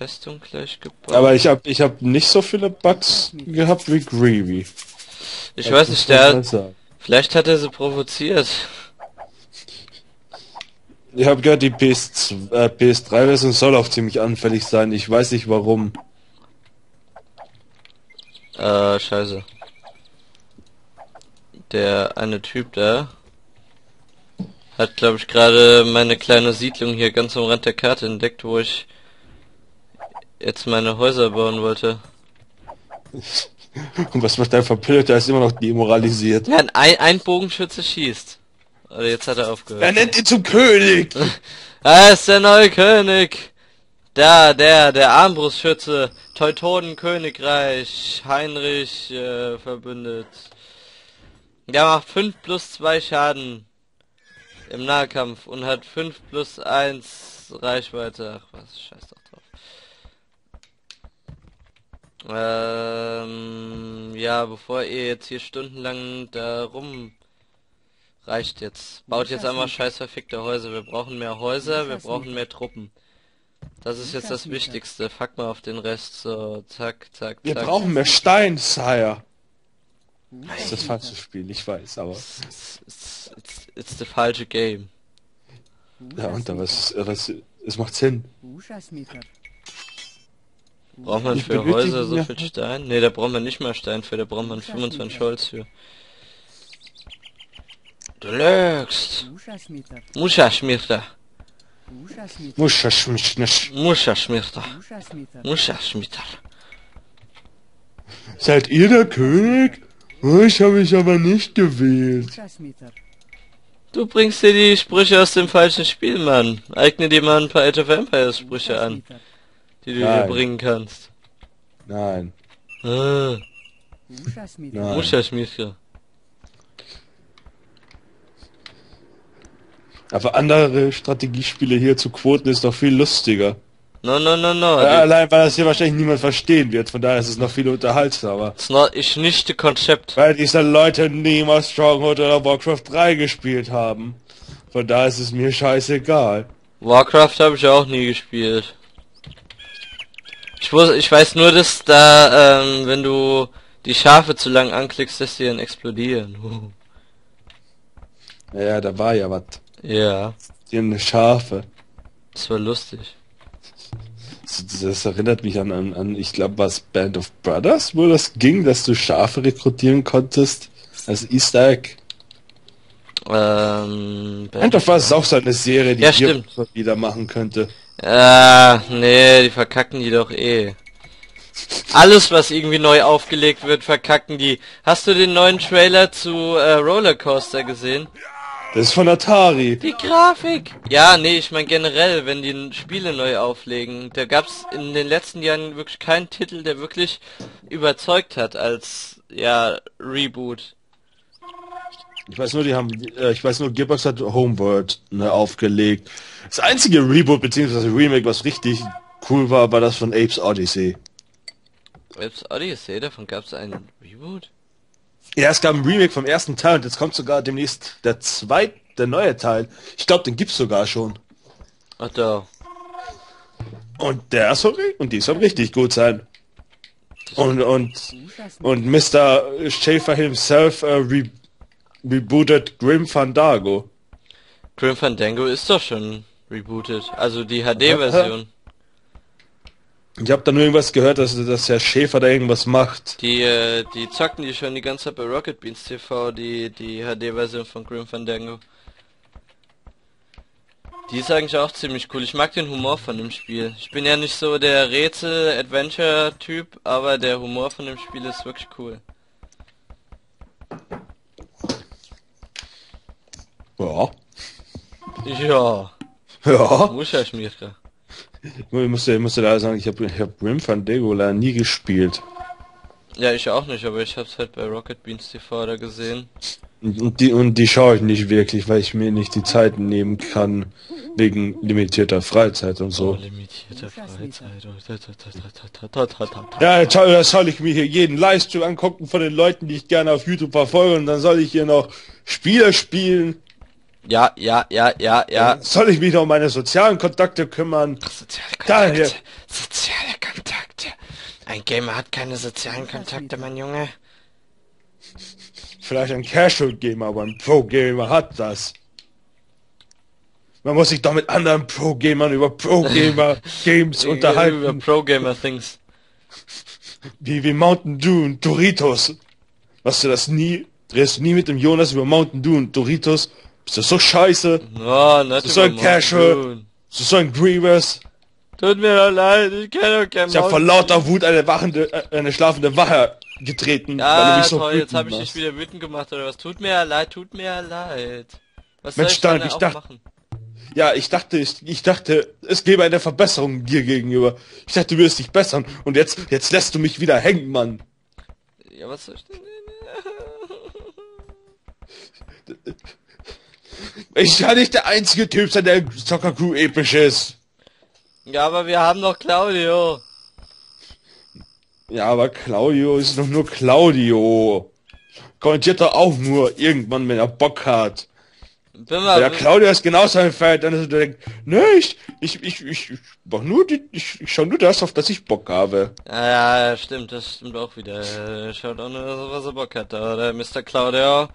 Festung gleich gebaut. Aber ich habe ich hab nicht so viele Bugs gehabt wie Greavy. ich weiß nicht, der, vielleicht hat er sie provoziert. Ich habe gehört, die PS, äh, PS3-Version soll auch ziemlich anfällig sein. Ich weiß nicht warum. Äh, scheiße. Der eine Typ da hat, glaube ich, gerade meine kleine Siedlung hier ganz am Rand der Karte entdeckt, wo ich jetzt meine Häuser bauen wollte. Und was macht dein Verpilter? ist immer noch demoralisiert. Ja, ein, ein Bogenschütze schießt. Oder jetzt hat er aufgehört. Er nennt ihn zum König! er ist der neue König! Da, der, der Armbrustschütze, Teutonenkönigreich, Heinrich, äh, verbündet. Der macht 5 plus 2 Schaden im Nahkampf und hat 5 plus 1 Reichweite. Ach was, scheiß doch drauf. Ähm, ja, bevor ihr jetzt hier stundenlang da rum reicht jetzt. Baut jetzt einmal scheiß verfickte Häuser. Wir brauchen mehr Häuser, wir brauchen mehr Truppen. Das ist jetzt das Wichtigste. Fuck mal auf den Rest. So, zack, zack, Wir zack. brauchen mehr Stein, Sire. Das ist das falsche Spiel, ich weiß, aber. It's, it's, it's, it's the falsche Game. Ja, und da was, was, es macht Sinn. Braucht man für Häuser so viel Stein? Ne, da braucht man nicht mehr Stein für, da braucht man 25 Holz für. Du lügst! Muschaschmirta! Muschaschmischnisch. Muschaschmirta! Muschaschmitter! Seid ihr der König? Ich habe mich aber nicht gewählt. Du bringst dir die Sprüche aus dem falschen Spiel, Mann. Eigne dir mal ein paar Age of Empires Sprüche an, die du dir Nein. bringen kannst. Nein, Ah, nein. Aber andere Strategiespiele hier zu quoten ist doch viel lustiger. No, no, no, no. Äh, allein, weil das hier wahrscheinlich niemand verstehen wird. Von daher ist es noch viel unterhaltsamer. Not, ist nicht das Konzept. Weil diese Leute niemals Stronghold oder Warcraft 3 gespielt haben. Von daher ist es mir scheißegal. Warcraft habe ich auch nie gespielt. Ich, wus ich weiß nur, dass da, ähm, wenn du die Schafe zu lang anklickst, dass die dann explodieren. Ja, da war ja was. ja, Die haben Schafe. das war lustig. Das, das erinnert mich an, an, an ich glaube, was Band of Brothers, wo das ging, dass du Schafe rekrutieren konntest als Easter Egg. Ähm, Band of Brothers ist auch so eine Serie, die Ja, stimmt. wieder machen könnte. Ah, nee, die verkacken die doch eh. Alles, was irgendwie neu aufgelegt wird, verkacken die. Hast du den neuen Trailer zu äh, Rollercoaster gesehen? Das ist von Atari. Die Grafik! Ja, nee, ich meine generell, wenn die Spiele neu auflegen, da gab's in den letzten Jahren wirklich keinen Titel, der wirklich überzeugt hat als, ja, Reboot. Ich weiß nur, die haben, äh, ich weiß nur, Gearbox hat Homeworld ne, aufgelegt. Das einzige Reboot bzw. Remake, was richtig cool war, war das von Apes Odyssey. Apes Odyssey, davon gab's einen Reboot? Ja, es gab ein Remake vom ersten Teil und jetzt kommt sogar demnächst der zweite, der neue Teil. Ich glaube, den gibt's sogar schon. Ach da. Und der soll und die soll richtig gut sein. Und und und Mr. Schaefer himself äh, re rebooted Grim Fandango. Grim Fandango ist doch schon rebooted. Also die HD-Version. Ich habe da nur irgendwas gehört, dass, dass Herr Schäfer da irgendwas macht. Die, äh, die zocken die schon die ganze Zeit bei Rocket Beans TV, die, die HD-Version von Grim Fandango. Die ist eigentlich auch ziemlich cool. Ich mag den Humor von dem Spiel. Ich bin ja nicht so der Rätsel-Adventure-Typ, aber der Humor von dem Spiel ist wirklich cool. Ja. Ja. Ja. Muss ja schmieren. Ich muss, ich musste da sagen, ich habe ich hab Grim von Degola nie gespielt. Ja, ich auch nicht, aber ich hab's halt bei Rocket Beans TV da gesehen. Und die, und die schaue ich nicht wirklich, weil ich mir nicht die Zeit nehmen kann, wegen limitierter Freizeit und so. Oh, limitierter Freizeit. Ja, toll, das soll ich mir hier jeden Livestream angucken von den Leuten, die ich gerne auf YouTube verfolge und dann soll ich hier noch Spiele spielen. Ja, ja, ja, ja, ja. Soll ich mich noch um meine sozialen Kontakte kümmern? Soziale Daher. Kontakte. Soziale Ein Gamer hat keine sozialen Kontakte, mein Junge. Vielleicht ein Casual Gamer, aber ein Pro Gamer hat das. Man muss sich doch mit anderen Pro Gamern über Pro Gamer Games Über unterhalten. Pro Gamer Things. Wie, wie Mountain Dew und Doritos. Machst du das nie? Drehst du nie mit dem Jonas über Mountain Dew und Doritos? Bist du so scheiße? Oh, nicht So ein Casual. Du so ein Grievous? Tut mir doch leid, ich kenne doch kein Ich hab vor lauter Wut eine wachende, äh, eine schlafende Wache getreten, Ja, so toll, jetzt habe ich dich wieder wütend gemacht oder was? Tut mir ja leid, tut mir ja leid. Was Mensch, soll ich denn Stein, da ich auch dacht- machen? Ja, ich dachte, ich, ich dachte, es gäbe eine Verbesserung dir gegenüber. Ich dachte, du wirst dich bessern. Und jetzt, jetzt lässt du mich wieder hängen, Mann. Ja, was soll ich denn? Ich kann nicht der einzige Typ sein, der Soccer Crew episch ist. Ja, aber wir haben noch Claudio. Ja, aber Claudio ist doch nur Claudio. Kommentiert doch auch nur irgendwann, wenn er Bock hat. Ja, Claudio ist genauso ein Fan, dann ist er denkt, ne, ich, ich, ich, ich, ich mach nur die, ich, ich schau nur das, auf das ich Bock habe. Ja, stimmt, das stimmt auch wieder. Schaut auch nur, was er Bock hat, da, der Mr. Claudio.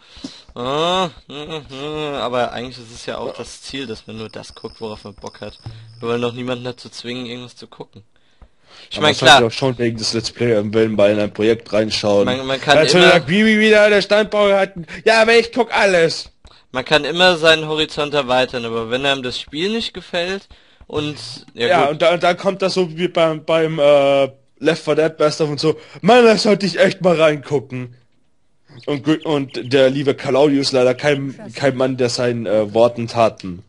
Ah, mm, aber eigentlich ist es ja auch das Ziel, dass man nur das guckt, worauf man Bock hat. Wir wollen doch niemanden dazu zwingen, irgendwas zu gucken. Ich meine, klar, auch schon wegen des Let's Player im Willen bei in ein Projekt reinschauen. Man- man kann Dazu immer- Bibi wieder, der Standbauer hat, ja, aber ich guck alles. Man kann immer seinen Horizont erweitern, aber wenn einem das Spiel nicht gefällt und ja, Ja, und da, da kommt das so wie beim, beim, äh, Left 4 Dead Best of und so, Mann, da sollte ich echt mal reingucken. Und, und der liebe Claudius leider kein, kein Mann, der seinen äh, Worten taten.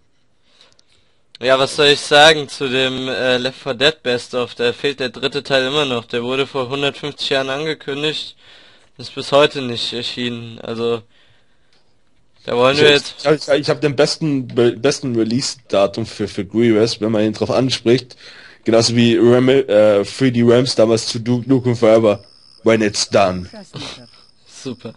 ja, was soll ich sagen zu dem äh, Left 4 Dead Best of? Da fehlt der dritte Teil immer noch. Der wurde vor 150 Jahren angekündigt, ist bis heute nicht erschienen. Also da wollen wir jetzt Ich, ich, ich habe den besten be- besten Release-Datum für für Grievous, wenn man ihn drauf anspricht. Genauso wie Ram, äh, 3D Rams damals zu Duke Nukem Forever. When it's done. Super.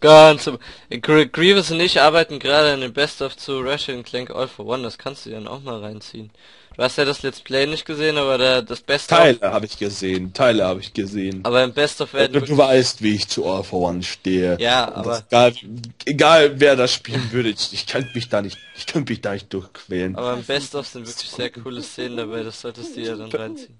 Ganz super. Gr Grievous und ich arbeiten gerade an dem Best of zu Ratchet Clank All for One. Das kannst du dann auch mal reinziehen. Du hast ja das Let's Play nicht gesehen, aber der, das Best of... Teile habe ich gesehen, Teile habe ich gesehen. Aber im Best of werden... Du, du weißt, wie ich zu All for One stehe. Ja, Und aber- egal, egal wer das spielen würde, ich, ich könnte mich da nicht, ich könnte mich da nicht durchquälen. Aber im Best of sind wirklich sehr coole Szenen dabei. Das solltest du ja dann reinziehen.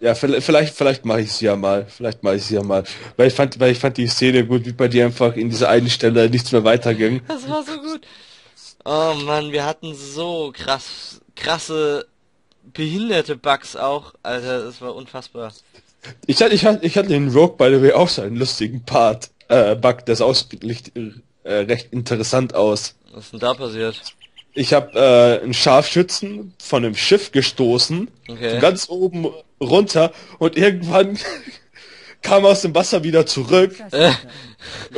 Ja, vielleicht, vielleicht, mache ich es ja mal. Vielleicht mache ich es ja mal. Weil ich fand, weil ich fand die Szene gut, wie bei dir einfach in dieser einen Stelle nichts mehr weiterging. Das war so gut. Oh Mann, wir hatten so krass, krasse, behinderte Bugs auch. Alter, das war unfassbar. Ich hatte, ich hatte, ich hatte in Rogue, by the way, auch so einen lustigen Part, äh, Bug, der sah äh, recht interessant aus. Was ist denn da passiert? Ich habe äh, einen Scharfschützen von einem Schiff gestoßen, Okay. ganz oben runter und irgendwann kam er aus dem Wasser wieder zurück, Äh,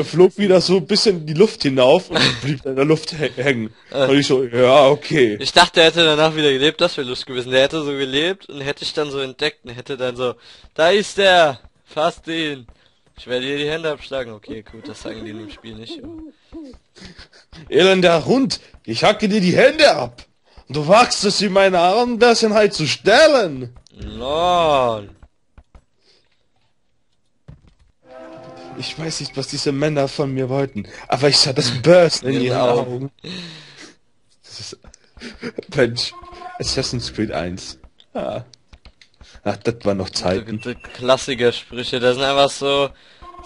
flog wieder so ein bisschen in die Luft hinauf und blieb in der Luft hä- hängen. Äh. Und ich so, ja, okay. Ich dachte, er hätte danach wieder gelebt, das wäre lustig gewesen. Der hätte so gelebt und hätte ich dann so entdeckt und hätte dann so, da ist der, fasst ihn. Ich werde dir die Hände abschlagen. Okay, gut, das sagen die in dem Spiel nicht. Elender Hund, ich hacke dir die Hände ab. Und du wagst es in meine Anwesenheit zu stellen. Lol. Ich weiß nicht, was diese Männer von mir wollten, aber ich sah das Bursten in ihren Genau. Augen. Das ist, Mensch, Assassin's Creed 1. Ah. Ach, das war noch. Die Klassiker-Sprüche, da sind einfach so,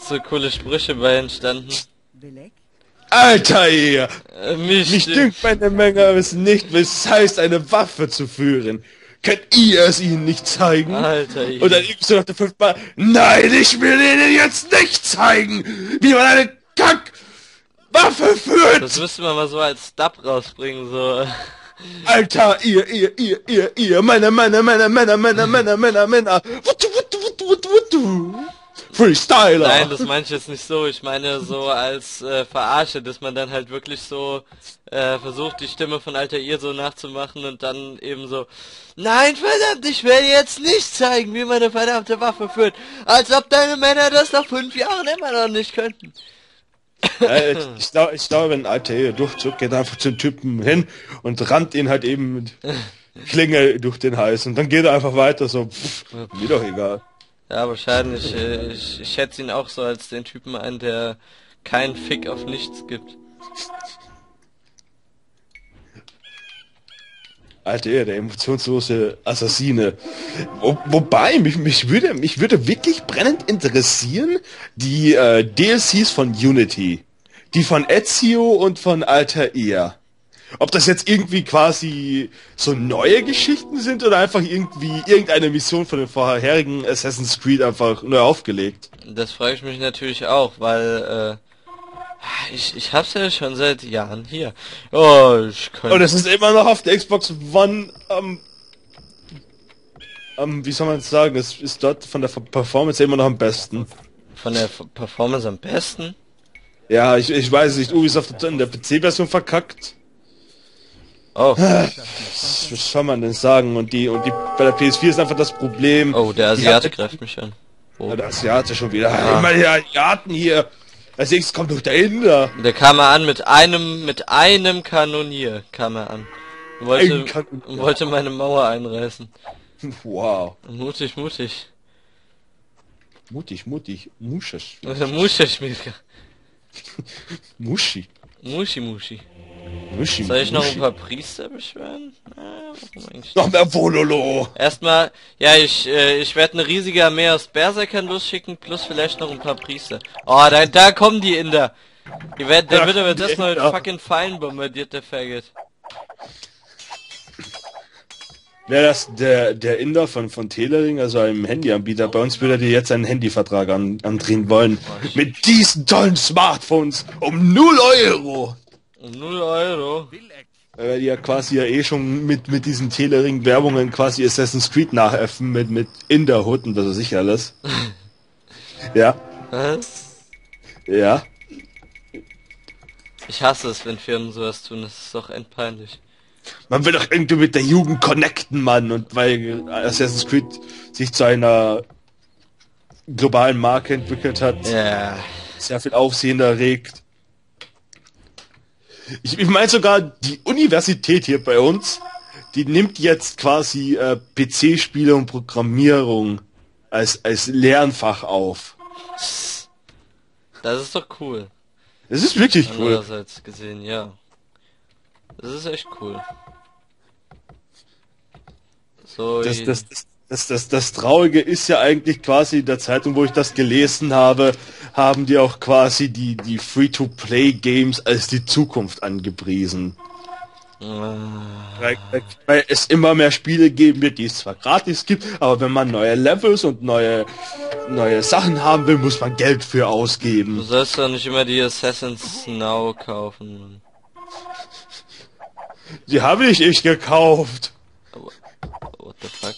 so coole Sprüche bei entstanden. Alter, ihr! Äh, mich, Mich dünkt, meine Männer wissen nicht, was es heißt, eine Waffe zu führen. Könnt ihr es ihnen nicht zeigen? Alter, ich, Und dann übst du noch der fünfte Mal, nein, ich will ihnen jetzt nicht zeigen, wie man eine Kack-Waffe führt! das müsste man mal so als Dub rausbringen, so. Alter, ihr, ihr, ihr, ihr, ihr, Männer, Männer, Männer, Männer, Männer, Männer, Männer, Männer. Wutu, wutu, wutu, wutu, wutu. Freestyler. Nein, das meine ich jetzt nicht so. Ich meine so als äh, Verarsche, dass man dann halt wirklich so äh, versucht, die Stimme von Alter ihr so nachzumachen und dann eben so, nein, verdammt, ich werde jetzt nicht zeigen, wie man eine verdammte Waffe führt. Als ob deine Männer das nach fünf Jahren immer noch nicht könnten. Äh, ich, ich glaube, ich glaube, wenn Alter durchzog, geht er einfach zum Typen hin und rannt ihn halt eben mit Klinge durch den Hals und dann geht er einfach weiter, so, pff, mir doch egal. Ja, wahrscheinlich. äh, Ich, ich schätze ihn auch so als den Typen ein, der keinen Fick auf nichts gibt. Alter, der emotionslose Assassine. Wo, wobei, mich, mich, würde, mich würde wirklich brennend interessieren, die äh, DLCs von Unity. Die von Ezio und von Alter Ear. Ob das jetzt irgendwie quasi so neue Geschichten sind oder einfach irgendwie irgendeine Mission von den vorherigen Assassin's Creed einfach neu aufgelegt. Das frage ich mich natürlich auch, weil äh, ich, ich hab's ja schon seit Jahren hier. Oh, ich Und könnte... es ist immer noch auf der Xbox One am... am wie soll man es sagen, es ist dort von der Performance immer noch am besten. Von der Performance am besten? Ja, ich, ich weiß nicht, Ubisoft hat in der PC-Version verkackt. Oh, Was soll man denn sagen? Und die, und die, bei der PS4 ist einfach das Problem. oh, der Asiate hat- greift mich an. Oh. Ja, der Asiate schon wieder. Ah. Immer die Asiaten hier. Als nächstes kommt doch der Inder. Der kam er an mit einem, mit einem Kanonier kam er an. Und Wollte, und wollte meine Mauer einreißen. Wow. Mutig, mutig. Mutig, mutig. Muschisch. Muschi, Schmilka. Muschi. Muschi, Muschi. Muschi. Soll ich noch ein paar Priester warum eigentlich Noch mehr Vololo. Erstmal, ja, ich, äh, ich werde eine riesige Armee aus Berserkern losschicken, plus vielleicht noch ein paar Priester. Oh, da, da kommen die Inder. Die werd, der wird aber mit Inder. fucking Pfeilen bombardiert, der Faggot. Ja, das, der, der Inder von, von Telering, also einem Handyanbieter, bei uns würde er dir jetzt einen Handyvertrag an, andrehen wollen. Mit diesen tollen Smartphones um 0 Euro. Um 0 Euro. Weil die ja quasi ja eh schon mit, mit diesen Telering-Werbungen quasi Assassin's Creed nachäffen mit, mit Inderhut und was weiß ich alles. ja, Was? ja. Ich hasse es, wenn Firmen sowas tun, das ist doch endpeinlich. Man will doch irgendwie mit der Jugend connecten, Mann. Und weil Assassin's Creed sich zu einer globalen Marke entwickelt hat, Ja. sehr viel Aufsehen erregt. Ich, ich meine sogar, die Universität hier bei uns, die nimmt jetzt quasi äh, PC-Spiele und Programmierung als, als Lernfach auf. Das ist doch cool. Das ist wirklich cool. Andererseits gesehen, ja. Das ist echt cool. So, Das, das, das, das, das, das Traurige ist ja eigentlich quasi in der Zeitung, wo ich das gelesen habe, haben die auch quasi die, die Free-to-Play-Games als die Zukunft angepriesen. Weil, weil es immer mehr Spiele geben wird, die es zwar gratis gibt, aber wenn man neue Levels und neue, neue Sachen haben will, muss man Geld für du ausgeben. sollst doch nicht immer die Assassins Now kaufen. Die habe ich ich gekauft. What the fuck?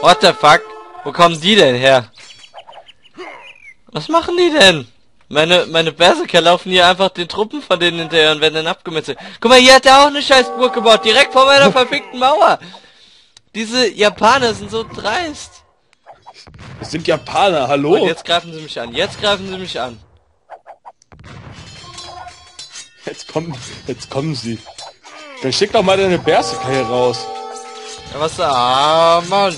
What the fuck? Wo kommen die denn her? Was machen die denn? Meine, meine Berserker laufen hier einfach den Truppen von denen hinterher und werden dann abgemetzelt. Guck mal, hier hat er auch eine scheiß Burg gebaut, direkt vor meiner verfickten Mauer. Diese Japaner sind so dreist. Das sind Japaner, hallo? Und jetzt greifen sie mich an, jetzt greifen sie mich an. Jetzt kommen, jetzt kommen sie. Dann schick doch mal deine Berserker hier raus. Ja, was da? Ah, Mann.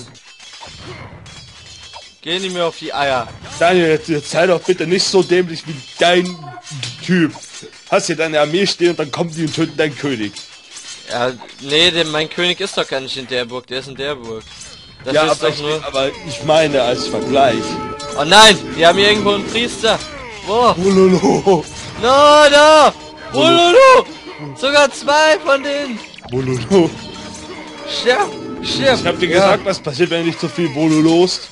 Gehen die mir auf die Eier. Daniel, jetzt, jetzt sei doch bitte nicht so dämlich wie dein Typ. Hast hier deine Armee stehen und dann kommen die und töten deinen König. Ja, nee, der, mein König ist doch gar nicht in der Burg, der ist in der Burg. Das ja, ist aber doch ich, nur... aber ich meine als Vergleich. Oh nein, die haben hier irgendwo einen Priester. Wo? Wololo, No, no! Wololo! Sogar zwei von denen! Wololo. Stirb! Stirb! Ich hab dir gesagt, was passiert, wenn du nicht so viel Wololost.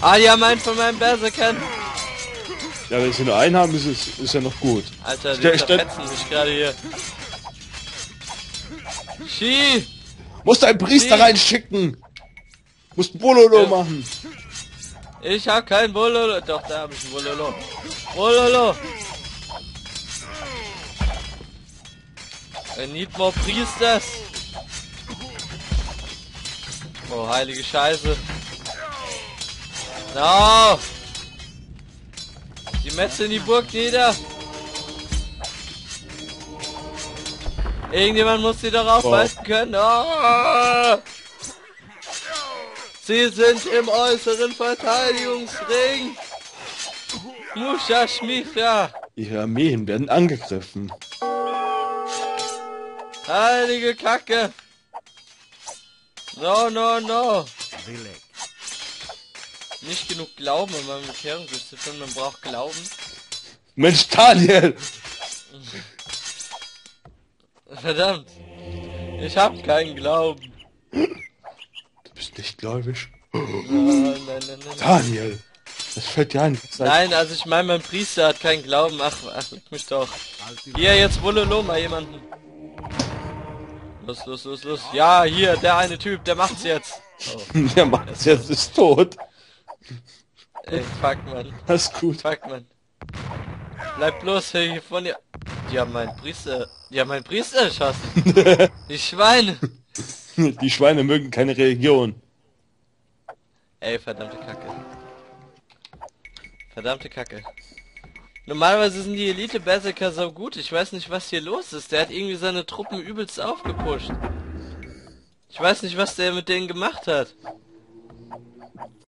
Ah, die haben einen von meinen Berserkern. Ja, wenn sie nur einen haben, ist es ist ja noch gut. Alter, die zerfetzen mich gerade hier. Ski! Musst einen Priester Nee. reinschicken. Musst Wololo Ja. machen. Ich hab kein Wololo. Doch, da hab ich ein Wololo. Wololo! I need more Priesters. Oh, heilige Scheiße. No! Die metzeln die Burg nieder. Irgendjemand muss sie doch aufhalten können. Oh! Sie sind im äußeren Verteidigungsring. Musha Schmicha. Ihre Armeen werden angegriffen. Heilige Kacke. No, no, no. Nicht genug Glauben, um eine Bekehrung durchzuführen. Man braucht Glauben. Mensch, Daniel! Verdammt. Ich hab keinen Glauben. Du bist nicht gläubig. Nein, nein, nein. Daniel! Das fällt dir ein. Nein, also ich meine, mein Priester hat keinen Glauben. Ach, ach, leck mich doch. Hier, jetzt Wullelo mal jemanden. Los, los, los, los. Ja, hier, der eine Typ, der macht's jetzt. Oh, Der ist jetzt ist tot. Ey, fuck, man. Das ist gut. Fuck, man. Bleib bloß hier von dir. Die haben meinen Priester... Die haben meinen Priester erschossen. Die Schweine. Die Schweine mögen keine Religion. Ey, verdammte Kacke. Verdammte Kacke. Normalerweise sind die Elite Berserker so gut. Ich weiß nicht, was hier los ist. Der hat irgendwie seine Truppen übelst aufgepusht. Ich weiß nicht, was der mit denen gemacht hat.